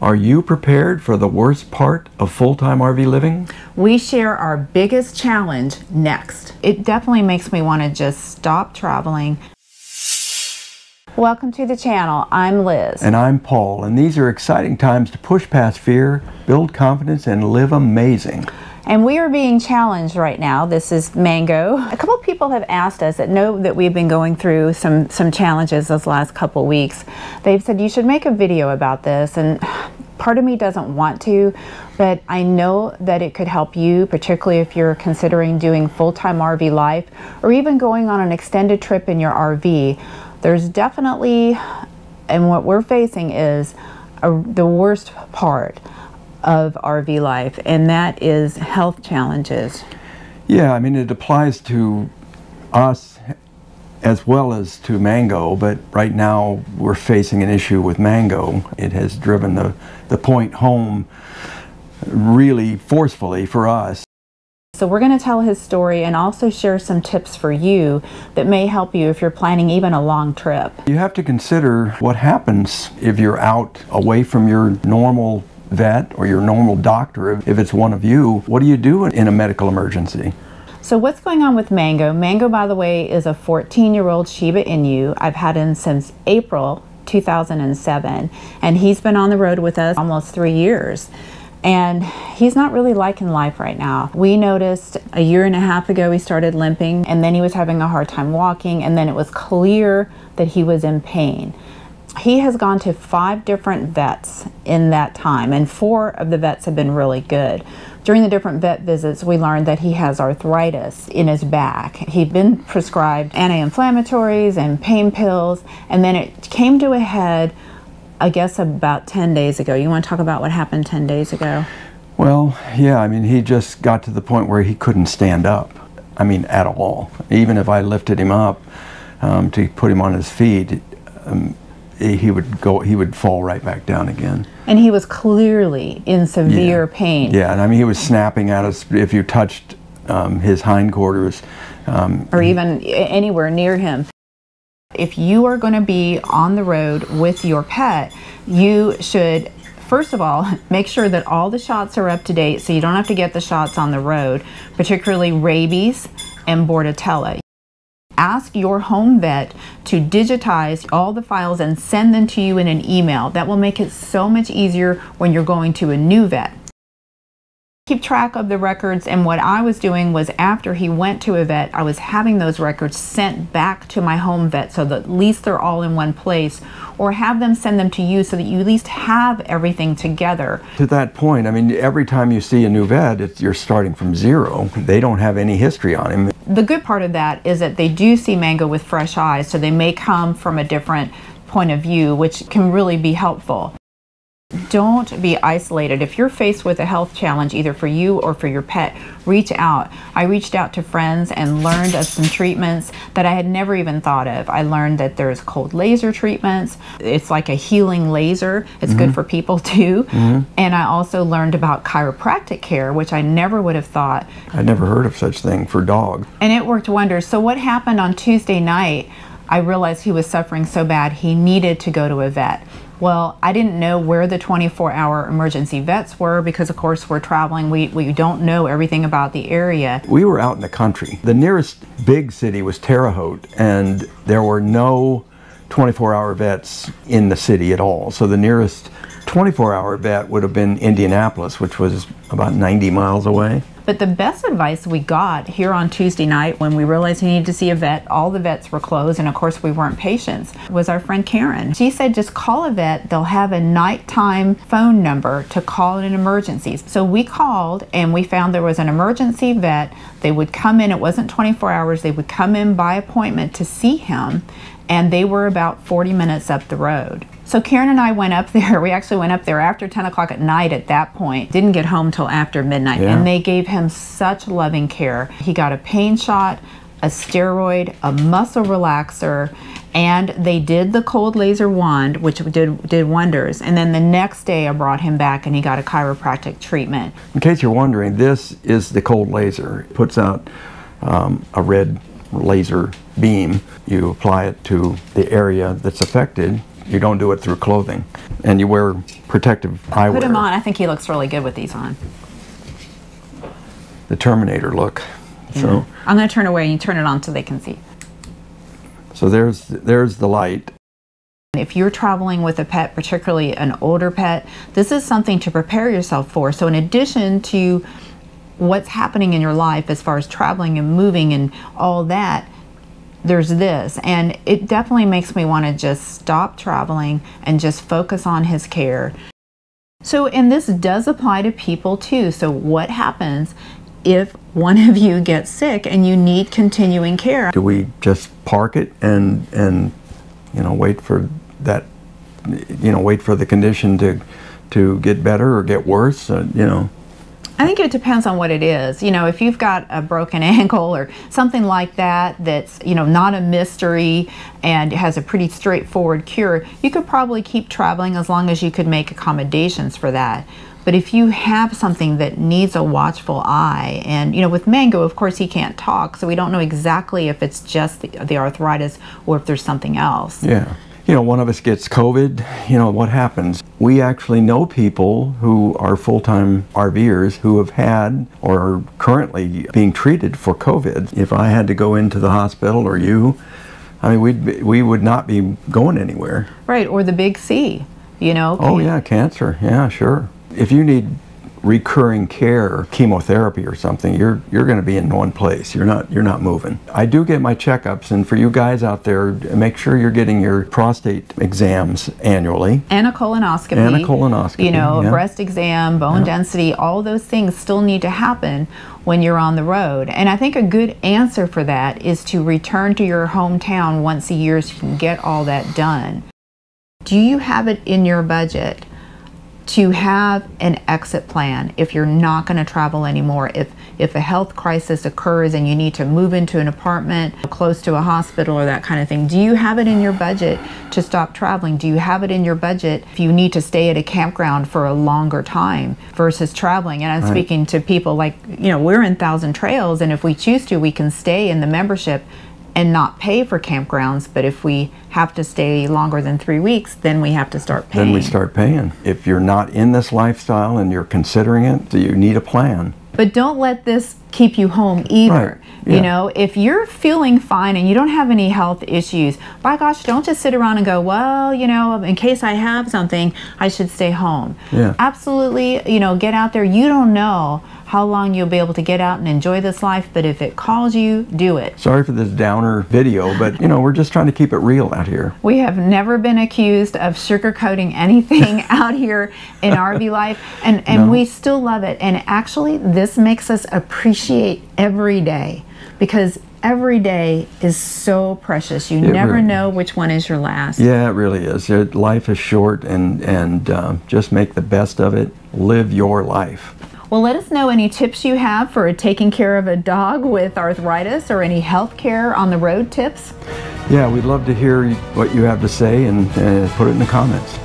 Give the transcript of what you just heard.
Are you prepared for the worst part of full time RV living? We share our biggest challenge next. It definitely makes me want to just stop traveling. Welcome to the channel. I'm Liz. And I'm Paul, and these are exciting times to push past fear, build confidence, and live amazing. And we are being challenged right now. This is Mango. A couple people have asked us that know that we've been going through some, some challenges those last couple weeks. They've said you should make a video about this and part of me doesn't want to, but I know that it could help you, particularly if you're considering doing full-time RV life or even going on an extended trip in your RV. There's definitely, and what we're facing is a, the worst part of RV life, and that is health challenges. Yeah, I mean, it applies to us as well as to Mango, but right now we're facing an issue with Mango. It has driven the, the point home really forcefully for us. So we're going to tell his story and also share some tips for you that may help you if you're planning even a long trip. You have to consider what happens if you're out away from your normal vet or your normal doctor, if it's one of you, what do you do in a medical emergency? So what's going on with Mango? Mango, by the way, is a 14-year-old Shiba Inu. I've had him since April 2007, and he's been on the road with us almost three years. And he's not really liking life right now. We noticed a year and a half ago he started limping, and then he was having a hard time walking, and then it was clear that he was in pain. He has gone to five different vets in that time, and four of the vets have been really good. During the different vet visits, we learned that he has arthritis in his back. He'd been prescribed anti-inflammatories and pain pills, and then it came to a head, I guess, about 10 days ago. You want to talk about what happened 10 days ago? Well, yeah, I mean, he just got to the point where he couldn't stand up. I mean, at all. Even if I lifted him up um, to put him on his feet, um, he would go he would fall right back down again. And he was clearly in severe yeah. pain. Yeah and i mean he was snapping at us if you touched um, his hindquarters um, or even anywhere near him. If you are going to be on the road with your pet you should first of all, make sure that all the shots are up to date so you don't have to get the shots on the road, particularly rabies and bordetella ask your home vet to digitize all the files and send them to you in an email. That will make it so much easier when you're going to a new vet keep track of the records and what I was doing was after he went to a vet I was having those records sent back to my home vet so that at least they're all in one place or have them send them to you so that you at least have everything together. To that point I mean every time you see a new vet you're starting from zero. They don't have any history on him. The good part of that is that they do see Mango with fresh eyes so they may come from a different point of view which can really be helpful. Don't be isolated. If you're faced with a health challenge, either for you or for your pet, reach out. I reached out to friends and learned of some treatments that I had never even thought of. I learned that there's cold laser treatments. It's like a healing laser. It's mm -hmm. good for people too. Mm -hmm. And I also learned about chiropractic care, which I never would have thought. I'd never heard of such thing for dogs. And it worked wonders. So what happened on Tuesday night, I realized he was suffering so bad he needed to go to a vet. Well, I didn't know where the 24 hour emergency vets were because, of course, we're traveling. We, we don't know everything about the area. We were out in the country. The nearest big city was Terre Haute, and there were no 24 hour vets in the city at all. So the nearest 24 hour vet would have been Indianapolis, which was about 90 miles away. But the best advice we got here on Tuesday night when we realized we needed to see a vet, all the vets were closed, and of course we weren't patients, was our friend Karen. She said just call a vet, they'll have a nighttime phone number to call in emergencies. So we called and we found there was an emergency vet. They would come in, it wasn't 24 hours, they would come in by appointment to see him, and they were about 40 minutes up the road. So Karen and I went up there. We actually went up there after 10 o'clock at night at that point. Didn't get home till after midnight. Yeah. And they gave him such loving care. He got a pain shot, a steroid, a muscle relaxer, and they did the cold laser wand, which did, did wonders. And then the next day I brought him back and he got a chiropractic treatment. In case you're wondering, this is the cold laser. It puts out um, a red laser beam. You apply it to the area that's affected You don't do it through clothing. And you wear protective eyewear. Put him on. I think he looks really good with these on. The Terminator look. So, I'm going to turn away and you turn it on so they can see. so there's there's the light. If you're traveling with a pet, particularly an older pet, this is something to prepare yourself for. So, in addition to what's happening in your life as far as traveling and moving and all that, there's this. And it definitely makes me want to just stop traveling and just focus on his care. So, and this does apply to people too. So, what happens if one of you gets sick and you need continuing care? Do we just park it and and you know wait for that you know wait for the condition to to get better or get worse? Uh, you know. I think it depends on what it is. You know, if you've got a broken ankle or something like that that's, you know, not a mystery and has a pretty straightforward cure, you could probably keep traveling as long as you could make accommodations for that. But if you have something that needs a watchful eye, and you know, with Mango, of course, he can't talk, so we don't know exactly if it's just the, the arthritis or if there's something else. Yeah. You know, one of us gets COVID, you know, what happens? We actually know people who are full time RVers who have had or are currently being treated for COVID. If I had to go into the hospital or you, I mean, we'd be, we would not be going anywhere. Right, or the big C, you know. Oh, yeah, cancer. Yeah, sure. If you need recurring care or chemotherapy or something you're you're going to be in one place you're not you're not moving i do get my checkups and for you guys out there make sure you're getting your prostate exams annually and a colonoscopy. And a colonoscopy, You know, yeah. breast exam, bone density, all those things still need to happen when you're on the road. And I think a good answer for that is to return to your hometown once a year so you can get all that done. Do you have it in your budget to have an exit plan if you're not going to travel anymore? If if a health crisis occurs and you need to move into an apartment close to a hospital or that kind of thing, do you have it in your budget to stop traveling? Do you have it in your budget if you need to stay at a campground for a longer time versus traveling? And I'm Right. speaking to people like, you know, we're in Thousand Trails, and if we choose to, we can stay in the membership and not pay for campgrounds. But if we have to stay longer than three weeks, then we have to start paying. then we start paying if you're not in this lifestyle and you're considering it do you need a plan But don't let this keep you home either. Right, You know, if you're feeling fine and you don't have any health issues, by gosh, don't just sit around and go, well, you know, in case I have something, I should stay home. Yeah. Absolutely, you know, get out there. You don't know how long you'll be able to get out and enjoy this life, but if it calls you, do it. sorry for this downer video but you know we're just trying to keep it real out here We have never been accused of sugarcoating anything out here in RV life, and, and No. we still love it. And actually, this makes us appreciate every day because every day is so precious. You It never really- know which one is your last. Yeah, it really is. It, life is short, and and uh, just make the best of it. Live your life. Well, let us know any tips you have for taking care of a dog with arthritis or any health care on the road tips. Yeah, we'd love to hear what you have to say and uh, put it in the comments.